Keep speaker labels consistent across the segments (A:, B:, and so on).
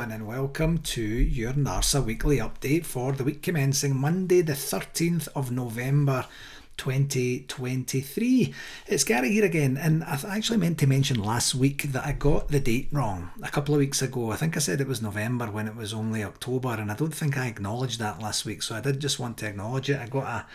A: everyone, and welcome to your NARSA weekly update for the week commencing Monday, the 13th of November 2023. It's Gary here again, and I actually meant to mention last week that I got the date wrong a couple of weeks ago. I think I said it was November when it was only October, and I don't think I acknowledged that last week, so I did just want to acknowledge it. I got a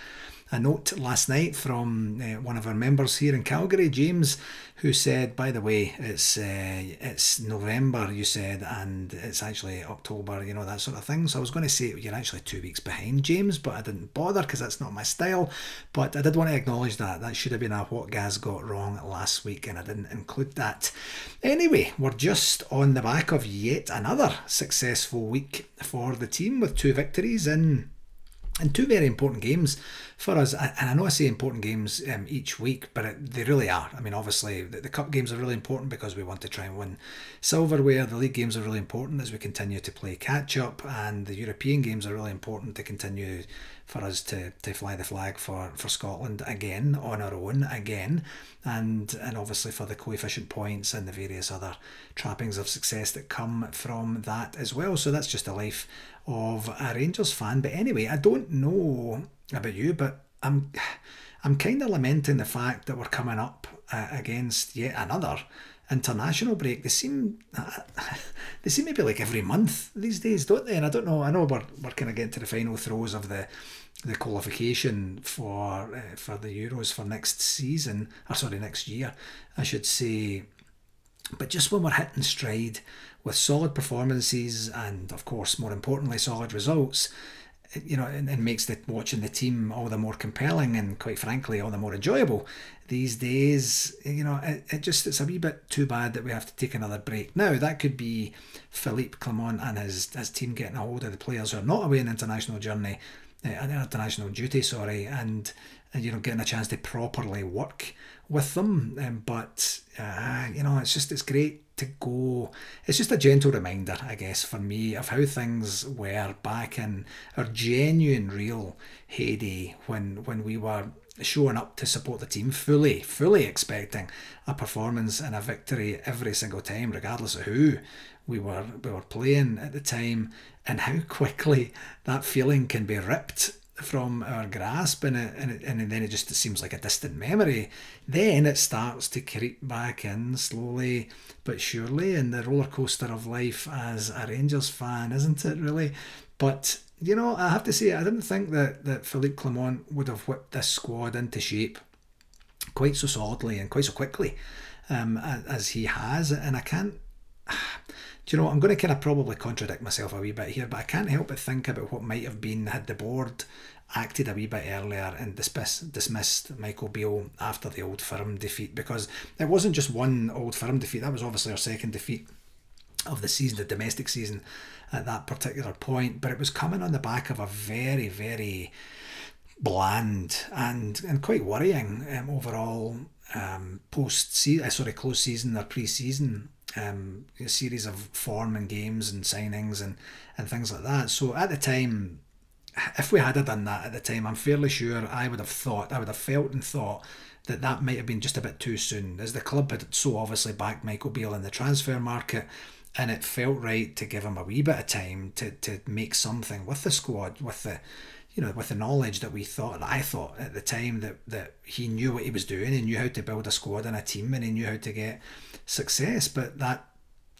A: a note last night from uh, one of our members here in Calgary, James, who said, "By the way, it's uh, it's November," you said, and it's actually October, you know that sort of thing. So I was going to say you're actually two weeks behind, James, but I didn't bother because that's not my style. But I did want to acknowledge that that should have been a what Gaz got wrong last week, and I didn't include that. Anyway, we're just on the back of yet another successful week for the team with two victories in and two very important games for us. And I know I say important games um, each week, but it, they really are. I mean, obviously, the, the, cup games are really important because we want to try and win silverware. The league games are really important as we continue to play catch up, and the European games are really important to continue for us to, to fly the flag for, for Scotland again on our own again, and and obviously for the coefficient points and the various other trappings of success that come from that as well. So that's just a life of a Rangers fan. But anyway, I don't know about you, but I'm I'm kind of lamenting the fact that we're coming up uh, against yet another international break. They seem they seem maybe like every month these days, don't they? And I don't know. I know we're we're kind of getting to the final throes of the the qualification for uh, for the Euros for next season, or sorry, next year, I should say. But just when we're hitting stride with solid performances and, of course, more importantly, solid results, you know, and, and makes the watching the team all the more compelling and, quite frankly, all the more enjoyable. These days, you know, it, it just it's a wee bit too bad that we have to take another break. Now that could be Philippe Clement and his his team getting a hold of the players who are not away on international journey, uh, international duty, sorry, and, and you know getting a chance to properly work with them. Um, but uh, you know, it's just it's great to go. It's just a gentle reminder, I guess, for me of how things were back in our genuine, real heyday when when we were showing up to support the team fully, fully expecting a performance and a victory every single time, regardless of who we were we were playing at the time, and how quickly that feeling can be ripped from our grasp and, it, and, it, and then it just seems like a distant memory. Then it starts to creep back in slowly but surely in the roller coaster of life as a Rangers fan isn't it really? But you know I have to say I didn't think that, that Philippe Clement would have whipped this squad into shape quite so solidly and quite so quickly um, as he has and I can't do you know, what I'm going to kind of probably contradict myself a wee bit here, but I can't help but think about what might have been had the board acted a wee bit earlier and dismiss, dismissed Michael Beale after the Old Firm defeat because it wasn't just one Old Firm defeat, that was obviously our second defeat of the season, the domestic season at that particular point, but it was coming on the back of a very, very bland and, and quite worrying um, overall um, post season, uh, sorry, close season or pre season um, a series of form and games and signings and, and things like that. So at the time, if we had done that at the time, I'm fairly sure I would have thought, I would have felt and thought that that might have been just a bit too soon, as the club had so obviously backed Michael Beale in the transfer market, and it felt right to give him a wee bit of time to, to make something with the squad, with the you know, with the knowledge that we thought, I thought at the time that, that he knew what he was doing, he knew how to build a squad and a team, and he knew how to get success. But that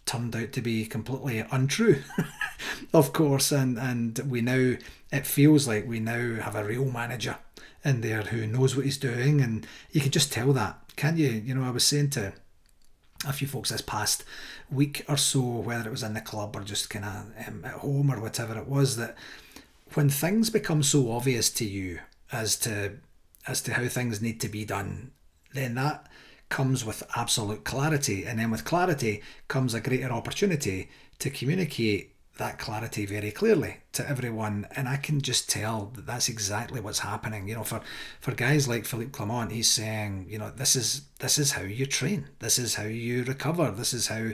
A: turned out to be completely untrue, of course. And and we now it feels like we now have a real manager in there who knows what he's doing, and you can just tell that, can't you? You know, I was saying to a few folks this past week or so, whether it was in the club or just kind of um, at home or whatever it was, that when things become so obvious to you as to as to how things need to be done, then that comes with absolute clarity. And then with clarity comes a greater opportunity to communicate that clarity very clearly to everyone. And I can just tell that that's exactly what's happening. You know, for, for guys like Philippe Clement, he's saying, you know, this is this is how you train. This is how you recover. This is how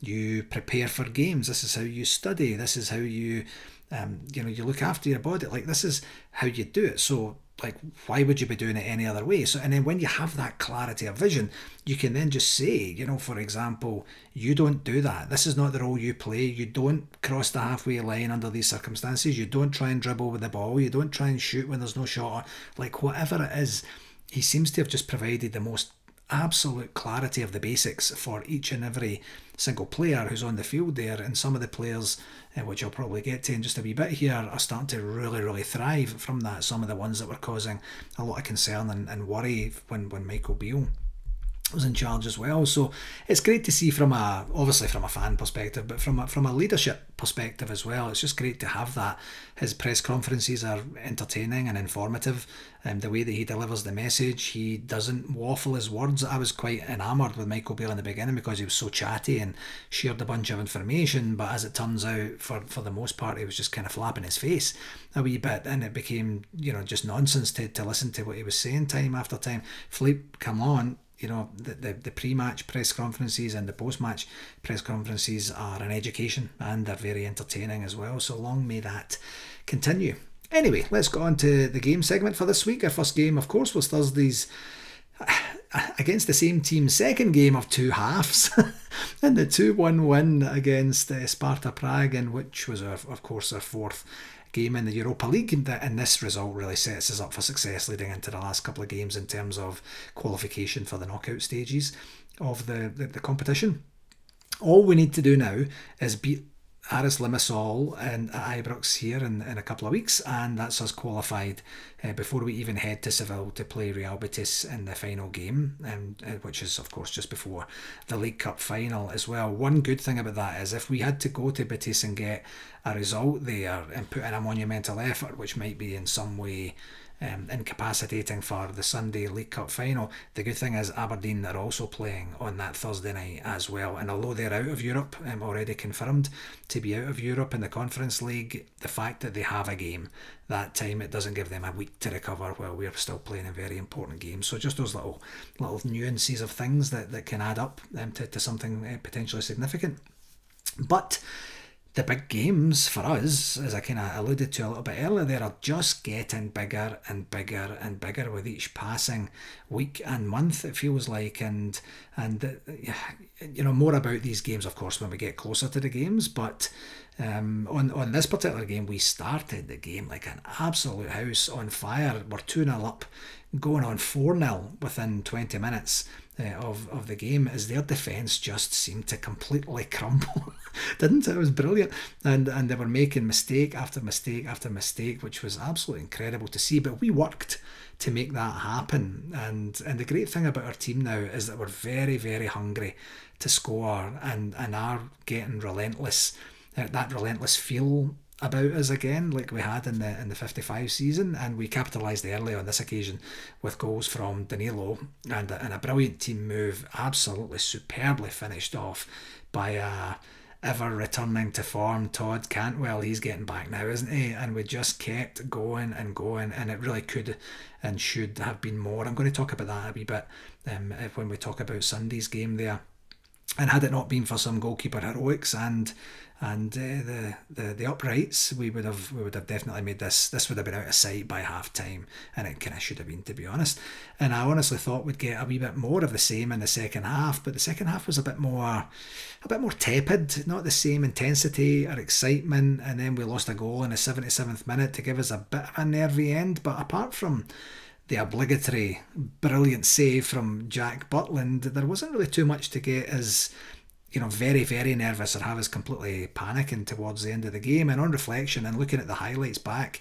A: you prepare for games. This is how you study. This is how you um, you know, you look after your body. Like this is how you do it. So like why would you be doing it any other way? So and then when you have that clarity of vision you can then just say you know for example you don't do that. This is not the role you play. You don't cross the halfway line under these circumstances. You don't try and dribble with the ball. You don't try and shoot when there's no shot like whatever it is he seems to have just provided the most absolute clarity of the basics for each and every single player who's on the field there. And some of the players, uh, which I'll probably get to in just a wee bit here, are starting to really, really thrive from that. Some of the ones that were causing a lot of concern and, and worry when, when Michael Beale was in charge as well. So it's great to see from a obviously from a fan perspective, but from a, from a leadership perspective as well. It's just great to have that. His press conferences are entertaining and informative. And the way that he delivers the message, he doesn't waffle his words. I was quite enamoured with Michael Beale in the beginning because he was so chatty and shared a bunch of information. But as it turns out, for for the most part, he was just kind of flapping his face a wee bit, and it became you know just nonsense to, to listen to what he was saying time after time. Philippe Clement you know the, the, the pre-match press conferences and the post-match press conferences are an education and they're very entertaining as well so long may that continue. Anyway let's go on to the game segment for this week. Our first game of course was thursday's against the same team second game of two halves and the 2-1 win against uh, sparta prague and which was our, of course our fourth game in the Europa League, and this result really sets us up for success leading into the last couple of games in terms of qualification for the knockout stages of the, the, the competition. All we need to do now is beat Aris Limassol and Ibrox here in, in a couple of weeks, and that's us qualified uh, before we even head to Seville to play Real Betis in the final game, um, which is, of course, just before the League Cup final as well. One good thing about that is if we had to go to Betis and get a result there and put in a monumental effort, which might be in some way um, incapacitating for the Sunday League Cup final. The good thing is Aberdeen are also playing on that Thursday night as well. And although they're out of Europe, um, already confirmed to be out of Europe in the Conference League, the fact that they have a game that time, it doesn't give them a week to recover while we're still playing a very important game. So just those little little nuances of things that, that can add up um, to, to something uh, potentially significant. But the big games for us, as I kind of alluded to a little bit earlier, they are just getting bigger and bigger and bigger with each passing week and month. It feels like, and and you know more about these games, of course, when we get closer to the games. But um, on on this particular game, we started the game like an absolute house on fire. We're two 0 up, going on four 0 within twenty minutes uh, of, of the game as their defence just seemed to completely crumble, didn't it? It was brilliant, and and they were making mistake after mistake after mistake, which was absolutely incredible to see. But we worked to make that happen, and and the great thing about our team now is that we're very very hungry to score and and are getting relentless. Uh, that relentless feel about us again, like we had in the in the 55 season, and we capitalised early on this occasion with goals from Danilo and a, and a brilliant team move, absolutely superbly finished off by a ever returning to form Todd Cantwell. He's getting back now, isn't he? And we just kept going and going, and it really could and should have been more. I'm going to talk about that a wee bit um, when we talk about Sunday's game there. And had it not been for some goalkeeper heroics and and uh, the, the the uprights, we would have we would have definitely made this. This would have been out of sight by half time, and it kind of should have been, to be honest. And I honestly thought we'd get a wee bit more of the same in the second half, but the second half was a bit more, a bit more tepid, not the same intensity or excitement. And then we lost a goal in the seventy seventh minute to give us a bit of a nervy end. But apart from the obligatory brilliant save from Jack Butland, there wasn't really too much to get as you know, very, very nervous or have us completely panicking towards the end of the game. And on reflection and looking at the highlights back,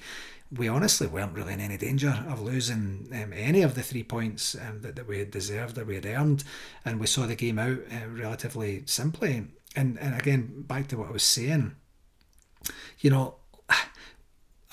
A: we honestly weren't really in any danger of losing um, any of the three points um, that, that we had deserved or we had earned. And we saw the game out uh, relatively simply. And, and again, back to what I was saying, you know,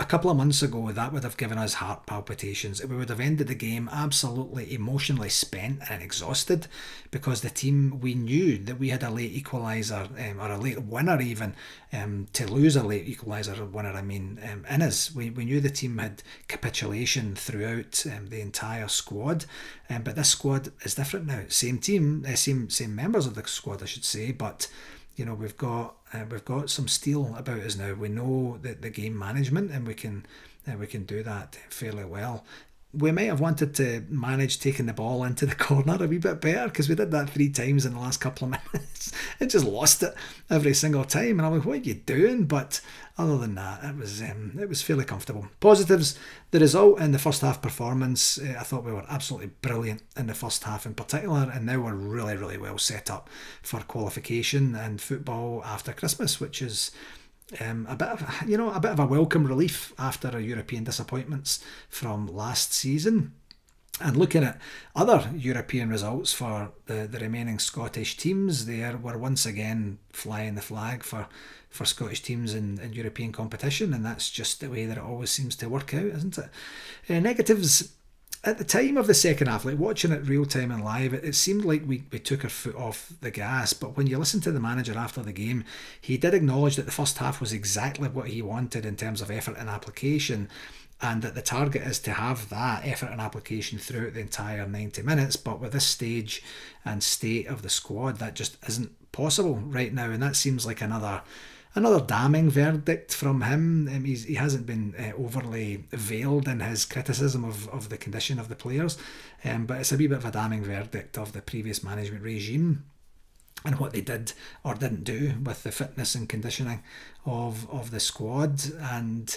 A: a couple of months ago, that would have given us heart palpitations. We would have ended the game absolutely emotionally spent and exhausted because the team, we knew that we had a late equaliser um, or a late winner, even um, to lose a late equaliser or winner, I mean, um, in us. We, we knew the team had capitulation throughout um, the entire squad. Um, but this squad is different now. Same team, uh, same, same members of the squad, I should say, but you know we've got uh, we've got some steel about us now. We know that the game management, and we can uh, we can do that fairly well. we might have wanted to manage taking the ball into the corner a wee bit better because we did that three times in the last couple of minutes and just lost it every single time. And I'm like, what are you doing? But other than that, it was um, it was fairly comfortable. Positives: the result in the first half performance. Uh, I thought we were absolutely brilliant in the first half in particular, and now we're really really well set up for qualification and football after Christmas, which is um, a bit of you know a bit of a welcome relief after our European disappointments from last season. And looking at other European results for the, the remaining Scottish teams, they are, were once again flying the flag for, for Scottish teams in, in European competition, and that's just the way that it always seems to work out, isn't it? Uh, negatives at the time of the second half, like watching it real time and live, it, it, seemed like we, we took our foot off the gas. But when you listen to the manager after the game, he did acknowledge that the first half was exactly what he wanted in terms of effort and application, and that the target is to have that effort and application throughout the entire 90 minutes. But with this stage and state of the squad, that just isn't possible right now, and that seems like another another damning verdict from him. Um, he hasn't been uh, overly veiled in his criticism of, of the condition of the players, um, but it's a wee bit of a damning verdict of the previous management regime and what they did or didn't do with the fitness and conditioning of, of the squad. And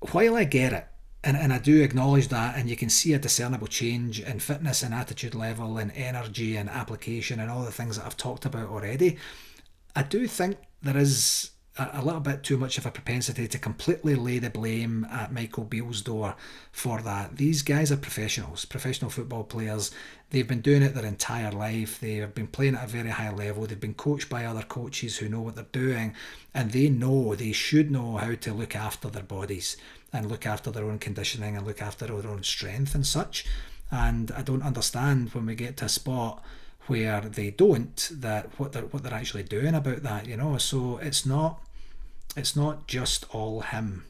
A: while I get it, and, and I do acknowledge that, and you can see a discernible change in fitness and attitude level and energy and application and all the things that I've talked about already. I do think there is a, little bit too much of a propensity to completely lay the blame at Michael Beale's door for that. These guys are professionals, professional football players. They've been doing it their entire life. They have been playing at a very high level. They've been coached by other coaches who know what they're doing, and they know they should know how to look after their bodies and look after their own conditioning and look after their own strength and such. And I don't understand when we get to a spot where they don't that what they're what they're actually doing about that you know so it's not it's not just all him.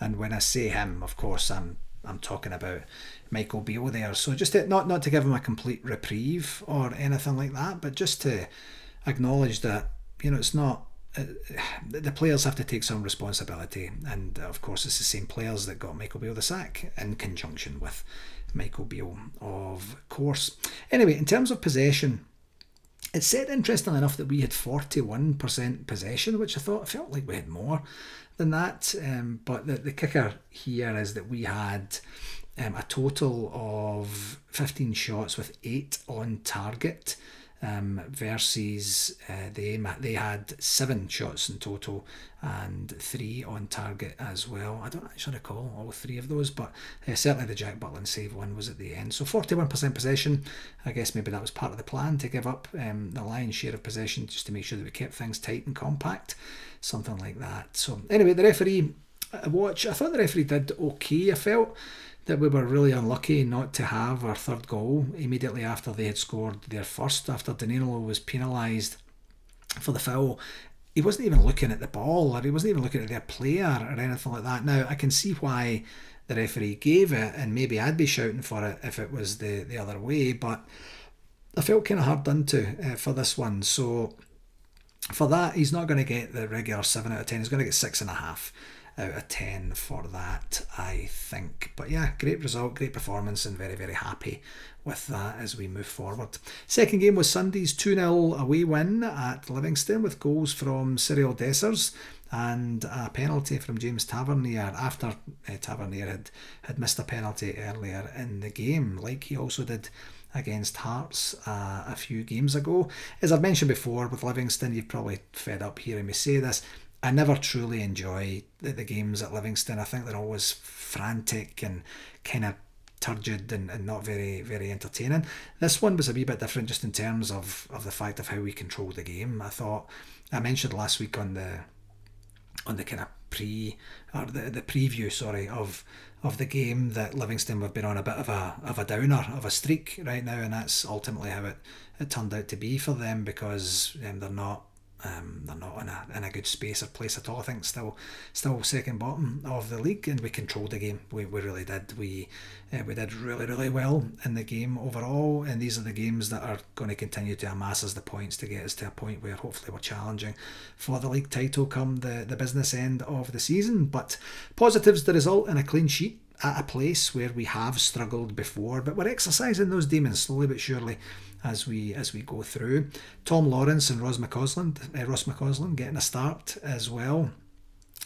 A: And when i say him of course i'm i'm talking about michael beale there. So just to, not not to give him a complete reprieve or anything like that but just to acknowledge that you know it's not uh, the players have to take some responsibility, and of course, it's the same players that got Michael Beale the sack in conjunction with Michael Beale, of course. Anyway, in terms of possession, it said interestingly enough that we had 41% possession, which I thought felt like we had more than that. Um, but the, the kicker here is that we had um, a total of 15 shots with 8 on target um, versus uh, they they had seven shots in total and three on target as well. I don't actually recall all three of those, but uh, certainly the Jack Butland save one was at the end. So 41% possession. I guess maybe that was part of the plan to give up um, the lion's share of possession just to make sure that we kept things tight and compact, something like that. So anyway, the referee uh, watch. I thought the referee did okay. I felt that we were really unlucky not to have our third goal immediately after they had scored their first, after Danilo was penalised for the foul. He wasn't even looking at the ball or he wasn't even looking at their player or anything like that. Now, I can see why the referee gave it, and maybe I'd be shouting for it if it was the, the other way, but I felt kind of hard done to uh, for this one. So, for that, he's not going to get the regular 7 out of 10, he's going to get 6.5 out of 10 for that, I think. But yeah, great result, great performance, and very, very happy with that as we move forward. Second game was Sunday's 2 0 away win at Livingston with goals from Cyriel Dessers and a penalty from James Tavernier after uh, Tavernier had, had missed a penalty earlier in the game, like he also did against Hearts uh, a few games ago. As I've mentioned before, with Livingston, you've probably fed up hearing me say this. I never truly enjoy the, the games at Livingston. I think they're always frantic and kind of turgid and, and not very very entertaining. This one was a wee bit different just in terms of, of the fact of how we control the game. I thought I mentioned last week on the on the kind of pre or the, the preview sorry of of the game that Livingston have been on a bit of a of a downer of a streak right now and that's ultimately how it, it turned out to be for them because um, they're not um, they're not in a, in a good space or place at all. I think still still second bottom of the league, and we controlled the game. We, we really did. We uh, we did really really well in the game overall, and these are the games that are going to continue to amass us the points to get us to a point where hopefully we're challenging for the league title come the the business end of the season. But positives: the result in a clean sheet at a place where we have struggled before, but we're exercising those demons slowly but surely as we as we go through. Tom Lawrence and Ross McCausland, uh, Ross McCausland getting a start as well,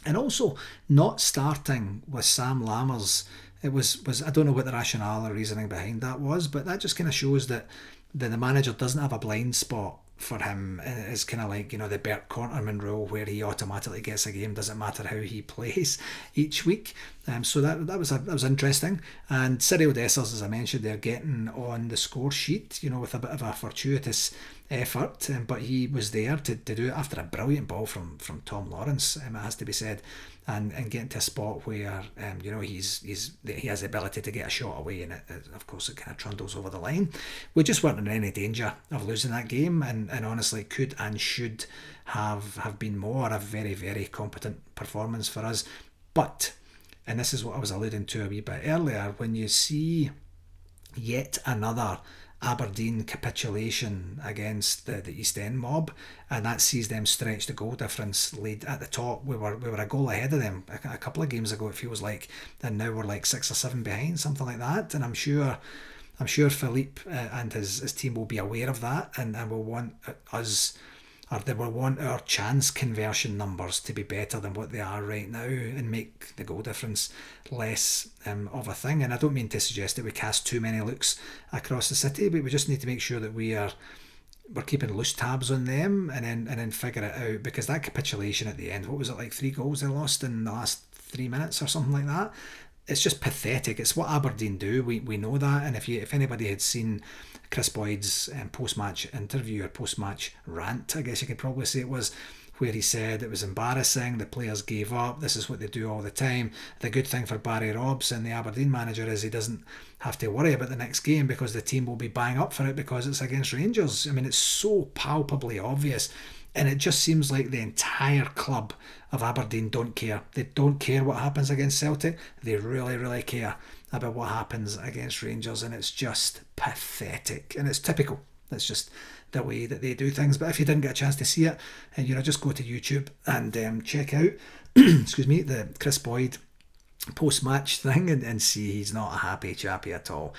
A: and also not starting with Sam Lammers. It was was I don't know what the rationale or reasoning behind that was, but that just kind of shows that that the manager doesn't have a blind spot for him is kind of like you know the Bert Konterman rule where he automatically gets a game doesn't matter how he plays each week. Um, so that that was a, that was interesting. And Cyriel Dessers as I mentioned they're getting on the score sheet you know with a bit of a fortuitous effort um, but he was there to, to do it after a brilliant ball from from Tom Lawrence um, it has to be said and, and getting to a spot where um, you know he's he's he has the ability to get a shot away, and it, it, of course it kind of trundles over the line. We just weren't in any danger of losing that game, and, and honestly could and should have have been more a very very competent performance for us. But and this is what I was alluding to a wee bit earlier, when you see yet another Aberdeen capitulation against the, the East End mob, and that sees them stretch the goal difference lead at the top. We were we were a goal ahead of them a, a couple of games ago. It feels like, and now we're like six or seven behind, something like that. And I'm sure, I'm sure Philippe uh, and his, his team will be aware of that, and, and will want us or they will want our chance conversion numbers to be better than what they are right now and make the goal difference less um, of a thing. And I don't mean to suggest that we cast too many looks across the city, but we just need to make sure that we are we're keeping loose tabs on them and then and then figure it out because that capitulation at the end, what was it like three goals they lost in the last three minutes or something like that? It's just pathetic. It's what Aberdeen do. We, we know that. And if you if anybody had seen Kris Boyd's um, post match interview or post match rant, I guess you could probably say it was, where he said it was embarrassing, the players gave up, this is what they do all the time. The good thing for Barry Robson, the Aberdeen manager, is he doesn't have to worry about the next game because the team will be buying up for it because it's against Rangers. I mean, it's so palpably obvious. And it just seems like the entire club of Aberdeen don't care. They don't care what happens against Celtic. They really, really care about what happens against Rangers, and it's just pathetic. And it's typical. It's just the way that they do things. But if you didn't get a chance to see it, and you know, just go to YouTube and um, check out, excuse me, the Kris Boyd post match thing and, and see he's not a happy chappy at all.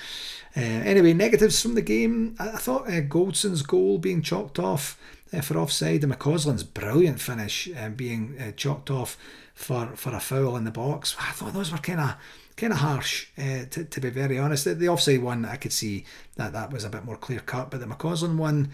A: Uh, anyway, negatives from the game. I, I thought uh, Goldson's goal being chalked off uh, for offside and McCausland's brilliant finish um, being uh, chalked off for, for a foul in the box. I thought those were kind of kind of harsh, uh, to, to be very honest. The, the offside one, I could see that that was a bit more clear cut, but the McCausland one,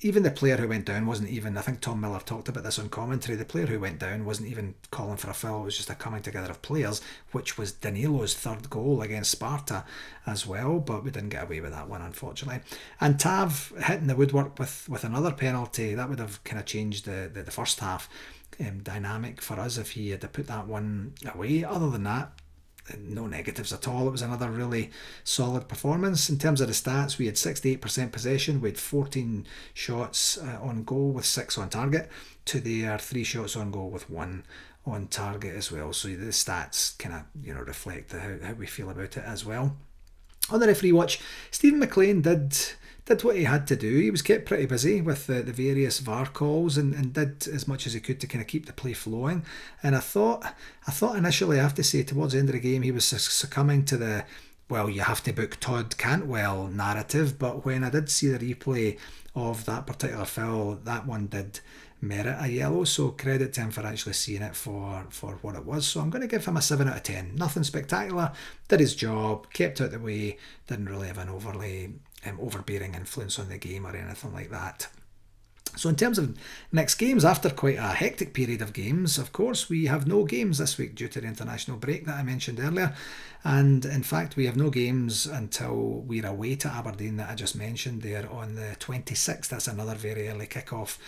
A: even the player who went down wasn't even. I think Tom Miller talked about this on commentary. The player who went down wasn't even calling for a foul. It was just a coming together of players, which was Danilo's third goal against Sparta as well. But we didn't get away with that one, unfortunately. And Tav hitting the woodwork with with another penalty that would have kind of changed the the, the first half. Um, dynamic for us if he had to put that one away. Other than that, no negatives at all. It was another really solid performance. In terms of the stats, we had 68% possession, we had 14 shots uh, on goal with six on target, to their three shots on goal with one on target as well. So the stats kind of you know reflect how, how we feel about it as well. On the referee watch, Steven McLean did did what he had to do. He was kept pretty busy with the, the various VAR calls and, and did as much as he could to kind of keep the play flowing. And I thought, I thought initially, I have to say, towards the end of the game, he was succumbing to the well, you have to book Todd Cantwell narrative. But when I did see the replay of that particular foul, that one did merit a yellow. So credit to him for actually seeing it for for what it was. So I'm going to give him a seven out of ten. Nothing spectacular. Did his job. Kept out the way. Didn't really have an overly um, overbearing influence on the game or anything like that. So, in terms of next games, after quite a hectic period of games, of course, we have no games this week due to the international break that I mentioned earlier. And in fact, we have no games until we're away to Aberdeen that I just mentioned there on the 26th. That's another very early kick-off.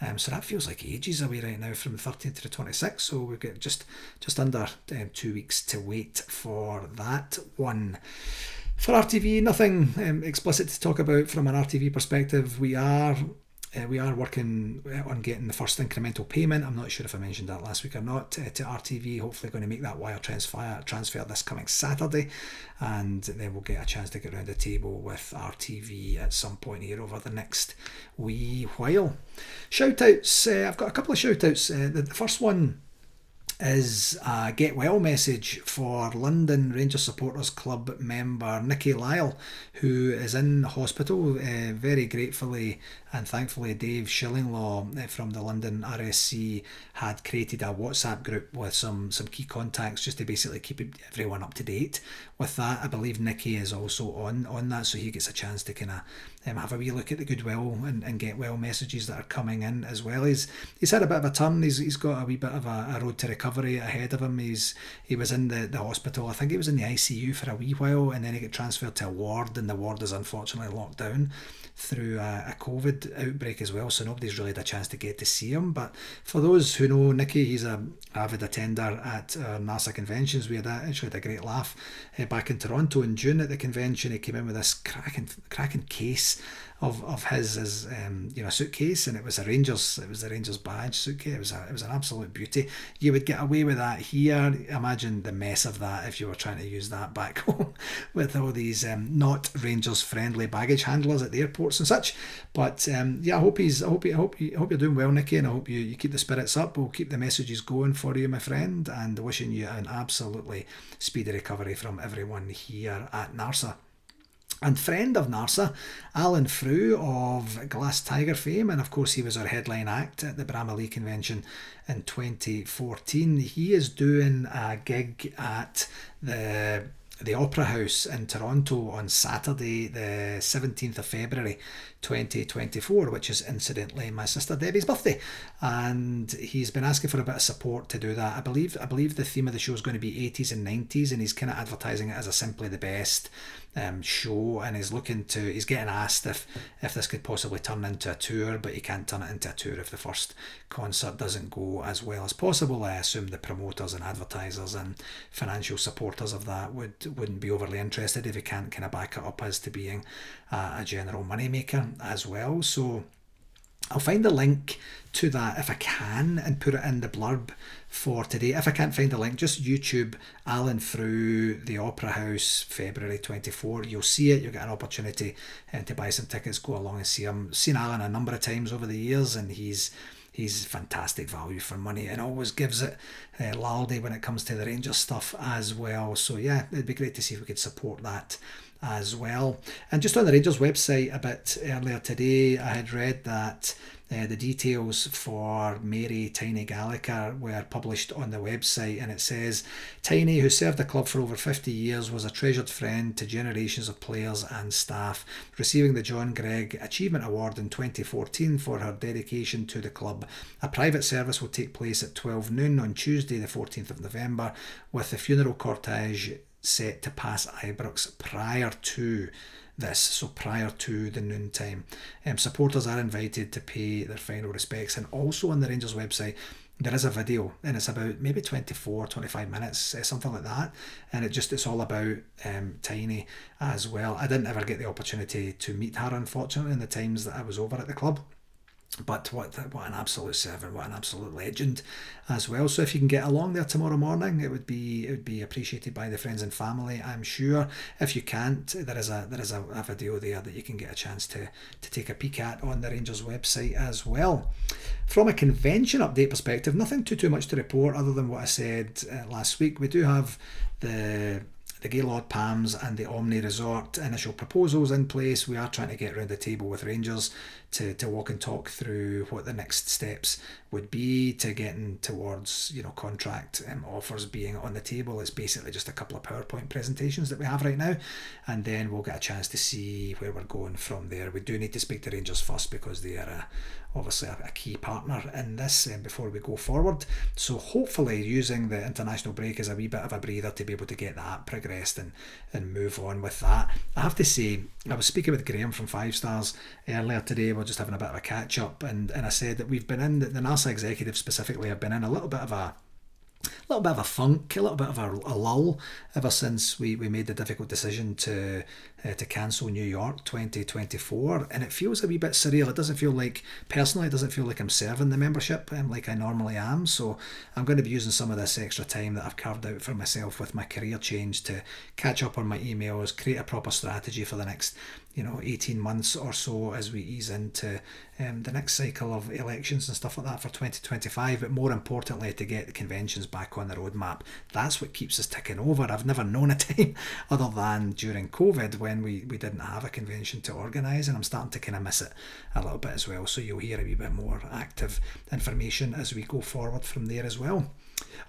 A: Um, so that feels like ages away right now from the 13th to the 26th. So we've got just, just under um, two weeks to wait for that one. For RTV, nothing um, explicit to talk about from an RTV perspective. We are uh, we are working uh, on getting the first incremental payment. I'm not sure if I mentioned that last week or not uh, to RTV. Hopefully, going to make that wire transfer transfer this coming Saturday, and then we'll get a chance to get around the table with RTV at some point here over the next wee while. Shout outs. Uh, I've got a couple of shout outs. Uh, the, the first one is a get well message for London Rangers Supporters Club member Nicky Lyle, who is in hospital. Uh, very gratefully and thankfully, Dave Shillinglaw uh, from the London RSC had created a WhatsApp group with some some key contacts just to basically keep everyone up to date with that. I believe Nicky is also on on that, so he gets a chance to kind of um, have a wee look at the goodwill and, and get well messages that are coming in as well. He's he's had a bit of a turn. He's, he's got a wee bit of a, a road to recovery ahead of him. He's he was in the, the hospital. I think he was in the ICU for a wee while, and then he got transferred to a ward, and the ward is unfortunately locked down through a, a, COVID outbreak as well, so nobody's really had a chance to get to see him. But for those who know Nicky, he's a avid attender at uh, NARSA conventions. We had a, actually had a great laugh uh, back in Toronto in June at the convention. He came in with this cracking cracking case of, of his as um, you know suitcase, and it was a Rangers it was the Rangers badge suitcase. It was a, it was an absolute beauty. You would get away with that here. Imagine the mess of that if you were trying to use that back home with all these um, not Rangers friendly baggage handlers at the and such. But um, yeah, I hope he's I hope you, I hope you, I hope you're doing well, Nicky, and I hope you, you keep the spirits up. We'll keep the messages going for you, my friend, and wishing you an absolutely speedy recovery from everyone here at NARSA. And friend of Narsa, Alan Frew of Glass Tiger fame, and of course he was our headline act at the Bramalea convention in 2014. He is doing a gig at the the Opera House in Toronto on Saturday, the 17th of February 2024, which is incidentally my sister Debbie's birthday. And he's been asking for a bit of support to do that. I believe I believe the theme of the show is going to be 80s and 90s, and he's kind of advertising it as a simply the best um, show. And he's looking to, he's getting asked if if this could possibly turn into a tour, but he can't turn it into a tour if the first concert doesn't go as well as possible. I assume the promoters and advertisers and financial supporters of that would wouldn't be overly interested if he can't kind of back it up as to being a general moneymaker as well. So I'll find the link to that if I can and put it in the blurb for today. If I can't find the link, just YouTube Alan Frew the Opera House February 24. You'll see it. You'll get an opportunity uh, to buy some tickets, go along and see him. Seen Alan a number of times over the years, and he's he's fantastic value for money and always gives it uh, laldy when it comes to the Rangers stuff as well. So yeah, it'd be great to see if we could support that as well. And just on the Rangers website a bit earlier today, I had read that uh, the details for Mary Tiny Gallagher were published on the website, and it says Tiny, who served the club for over 50 years, was a treasured friend to generations of players and staff, receiving the John Greig Achievement Award in 2014 for her dedication to the club. A private service will take place at 12 noon on Tuesday, the 14th of November, with the funeral cortege set to pass Ibrox prior to this, so prior to the noon time. Um, supporters are invited to pay their final respects, and also on the Rangers website, there is a video and it's about maybe 24 25 minutes uh, something like that and it just it's all about um, tiny as well i didn't ever get the opportunity to meet her unfortunately in the times that i was over at the club but what what an absolute servant, what an absolute legend as well. So if you can get along there tomorrow morning, it would be it would be appreciated by the friends and family. I'm sure. If you can't, there is a there is a, a video there that you can get a chance to to take a peek at on the Rangers website as well. From a convention update perspective, nothing too too much to report other than what I said uh, last week. We do have the the Gaylord Palms and the Omni Resort initial proposals in place. We are trying to get around the table with Rangers to, to walk and talk through what the next steps would be to getting towards you know contract um, offers being on the table. It's basically just a couple of PowerPoint presentations that we have right now, and then we'll get a chance to see where we're going from there. We do need to speak to Rangers first because they are a, obviously a, a key partner in this um, before we go forward. So hopefully using the international break as a wee bit of a breather to be able to get that progressed and, and move on with that. I have to say, I was speaking with Graham from Five Stars earlier today. We are just having a bit of a catch up, and, and I said that we've been in, the, NARSA executives specifically have been in a little bit of a a little bit of a funk, a little bit of a, a lull ever since we, we made the difficult decision to uh, to cancel New York 2024, and it feels a wee bit surreal. It doesn't feel like, personally, it doesn't feel like I'm serving the membership um, like I normally am. So I'm going to be using some of this extra time that I've carved out for myself with my career change to catch up on my emails, create a proper strategy for the next you know 18 months or so as we ease into um, the next cycle of elections and stuff like that for 2025 but more importantly to get the conventions back on the roadmap that's what keeps us ticking over i've never known a time other than during covid when we, we didn't have a convention to organise and i'm starting to kind of miss it a little bit as well so you'll hear a wee bit more active information as we go forward from there as well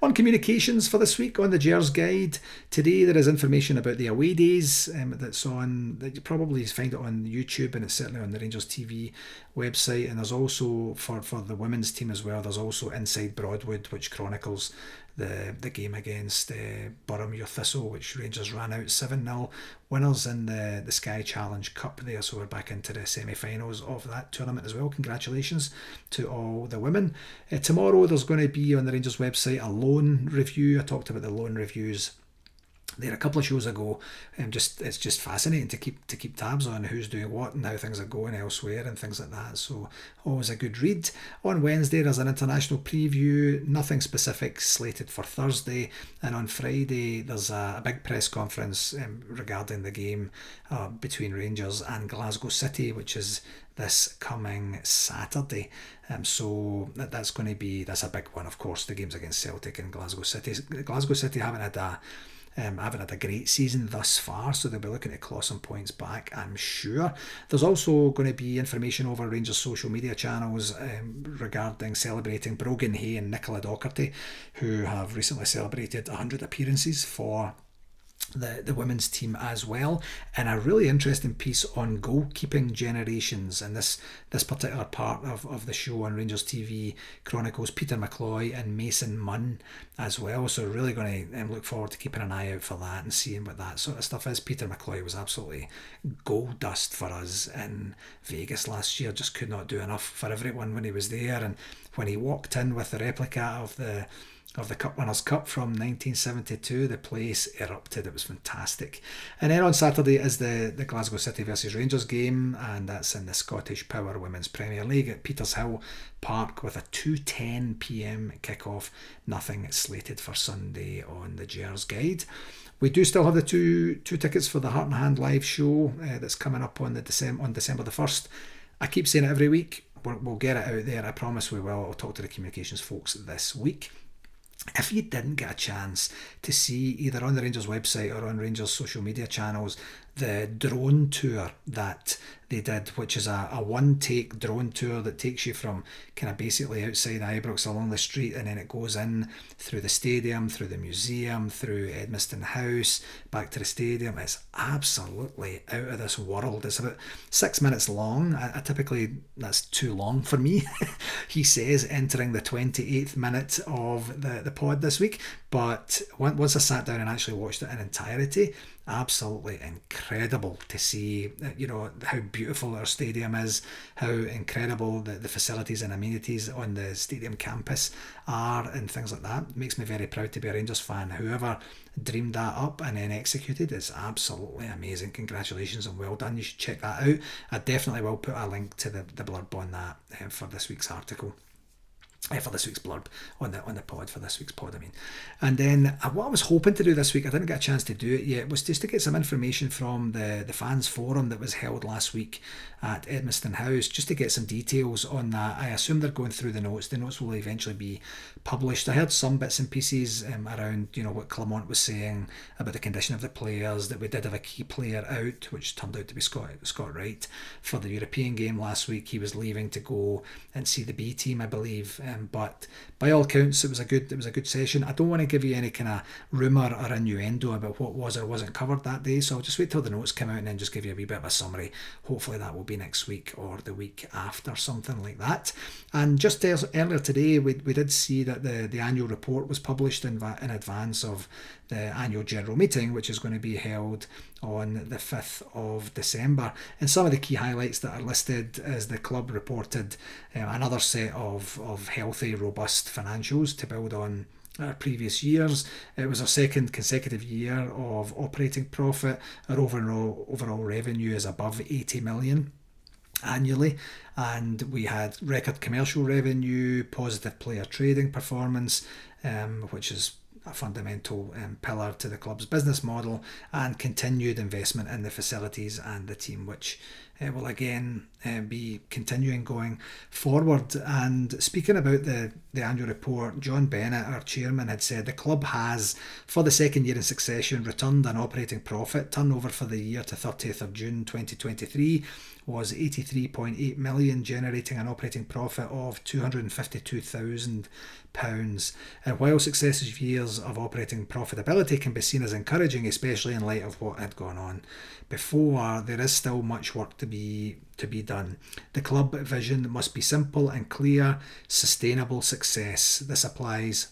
A: on communications for this week on the Gers Guide, today there is information about the away days um, that's on, that you probably find it on YouTube and it's certainly on the Rangers TV website. And there's also, for, for the women's team as well, there's also Inside Broadwood, which chronicles the, the game against uh, Boroughmuir Thistle, which Rangers ran out 7 0 winners in the, the Sky Challenge Cup there. So we're back into the semi finals of that tournament as well. Congratulations to all the women. Uh, tomorrow there's going to be on the Rangers website a loan review. I talked about the loan reviews there a couple of shows ago and just it's just fascinating to keep to keep tabs on who's doing what and how things are going elsewhere and things like that so always a good read on wednesday there's an international preview nothing specific slated for thursday and on friday there's a, a big press conference um, regarding the game uh, between rangers and glasgow city which is this coming Saturday. Um, so that, that's going to be that's a big one, of course. The games against Celtic and Glasgow City. Glasgow City haven't had a um, haven't had a great season thus far, so they'll be looking to claw some points back, I'm sure. There's also going to be information over Rangers social media channels um, regarding celebrating Brogan Hay and Nicola Docherty, who have recently celebrated 100 appearances for the, the women's team as well and a really interesting piece on goalkeeping generations and this this particular part of, of the show on Rangers TV chronicles Peter McCloy and Mason Munn as well so really going to um, look forward to keeping an eye out for that and seeing what that sort of stuff is. Peter McCloy was absolutely gold dust for us in Vegas last year just could not do enough for everyone when he was there and when he walked in with the replica of the of the Cup Winners' Cup from 1972. The place erupted. It was fantastic. And then on Saturday is the, the Glasgow City versus Rangers game, and that's in the Scottish Power Women's Premier League at Petershill Park with a 2:10 p.m. kickoff. Nothing slated for Sunday on the Gers Guide. We do still have the two two tickets for the Heart and Hand live show uh, that's coming up on the December on December the first. I keep saying it every week. we will get it out there. I promise we will. I'll talk to the communications folks this week if you didn't get a chance to see either on the Rangers website or on Rangers social media channels the drone tour that they did, which is a, a one take drone tour that takes you from kind of basically outside Ibrox along the street and then it goes in through the stadium, through the museum, through Edmiston House, back to the stadium. It's absolutely out of this world. It's about six minutes long. I, I typically, that's too long for me. he says entering the 28th minute of the, the pod this week. But once I sat down and actually watched it in entirety, absolutely incredible to see uh, you know how beautiful our stadium is how incredible the, the facilities and amenities on the stadium campus are and things like that. It makes me very proud to be a Rangers fan. Whoever dreamed that up and then executed is absolutely amazing. Congratulations and well done. You should check that out. I definitely will put a link to the, the blurb on that uh, for this week's article for this week's blurb on the on the pod for this week's pod. I mean, and then uh, what I was hoping to do this week, I didn't get a chance to do it yet, was just to get some information from the the fans forum that was held last week at Edmiston House, just to get some details on that. I assume they're going through the notes. The notes will eventually be published. I heard some bits and pieces um, around, you know, what Clement was saying about the condition of the players. That we did have a key player out, which turned out to be Scott Scott Wright for the European game last week. He was leaving to go and see the B team, I believe. Um, but by all accounts, it was a good it was a good session. I don't want to give you any kind of rumor or innuendo about what was or wasn't covered that day, so I'll just wait till the notes come out and then just give you a wee bit of a summary. Hopefully that will be next week or the week after, something like that. And just earlier today, we, we did see that the, the annual report was published in, in advance of the annual general meeting, which is going to be held on the 5th of December. And some of the key highlights that are listed is the club reported uh, another set of, of healthy, robust financials to build on our previous years. It was our second consecutive year of operating profit. Our overall overall revenue is above 80 million annually and we had record commercial revenue positive player trading performance um, which is a fundamental um, pillar to the club's business model and continued investment in the facilities and the team which uh, will again uh, be continuing going forward. And speaking about the, the annual report, John Bennett, our chairman, had said the club has, for the second year in succession, returned an operating profit. Turnover for the year to 30th of June 2023 was 83.8 million, generating an operating profit of 252,000 pounds. And while successive years of operating profitability can be seen as encouraging, especially in light of what had gone on before, there is still much work to be to be done. The club vision must be simple and clear, sustainable success. This applies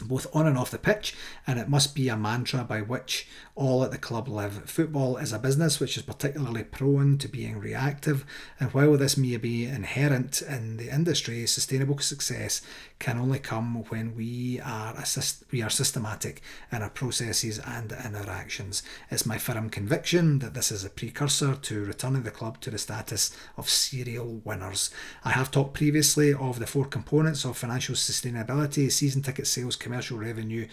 A: both on and off the pitch, and it must be a mantra by which all at the club live. Football is a business which is particularly prone to being reactive, and while this may be inherent in the industry, sustainable success can only come when we are assist- we are systematic in our processes and in our actions. It's my firm conviction that this is a precursor to returning the club to the status of serial winners. I have talked previously of the four components of financial sustainability: season ticket sales commercial revenue,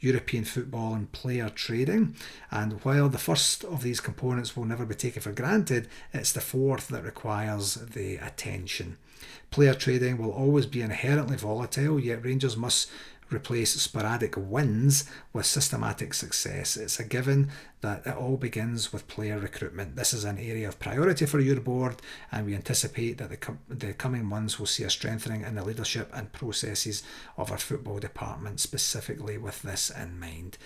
A: European football, and player trading. And while the first of these components will never be taken for granted, it's the fourth that requires the attention. Player trading will always be inherently volatile, yet Rangers must replace sporadic wins with systematic success. It's a given that it all begins with player recruitment. This is an area of priority for your board, and we anticipate that the, com- the coming months will see a strengthening in the leadership and processes of our football department, specifically with this in mind.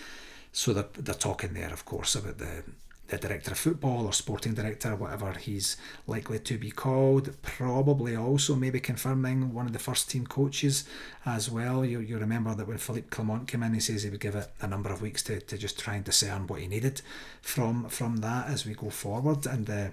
A: So they're, they're talking there, of course, about the the director of football or sporting director, whatever he's likely to be called. Probably also maybe confirming one of the first team coaches as well. You, you remember that when Philippe Clement came in, he says he would give it a number of weeks to, to just try and discern what he needed from from that as we go forward. And the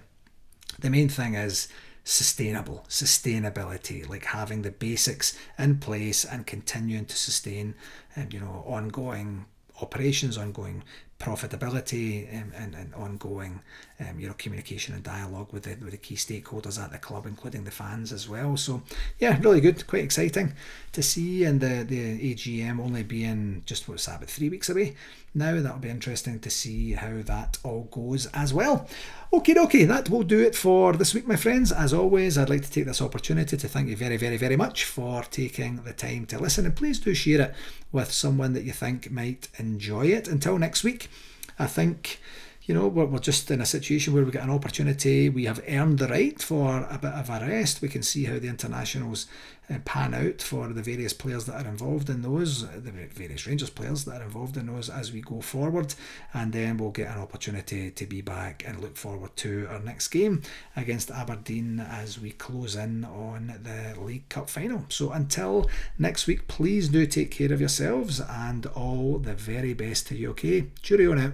A: the main thing is sustainable sustainability like having the basics in place and continuing to sustain and you know ongoing operations ongoing profitability um, and, and ongoing um, you know communication and dialogue with the, with the key stakeholders at the club including the fans as well. So yeah really good quite exciting to see. And the, the AGM only being just what's that about three weeks away? Now that'll be interesting to see how that all goes as well. Okay okay that will do it for this week my friends. As always I'd like to take this opportunity to thank you very very very much for taking the time to listen. And please do share it with someone that you think might enjoy it. Until next week I think you know, we're, we're just in a situation where we get an opportunity. We have earned the right for a bit of a rest. We can see how the internationals uh, pan out for the various players that are involved in those, the various Rangers players that are involved in those as we go forward. And then we'll get an opportunity to be back and look forward to our next game against Aberdeen as we close in on the League Cup final. So until next week, please do take care of yourselves and all the very best to you, okay? Cheerio now.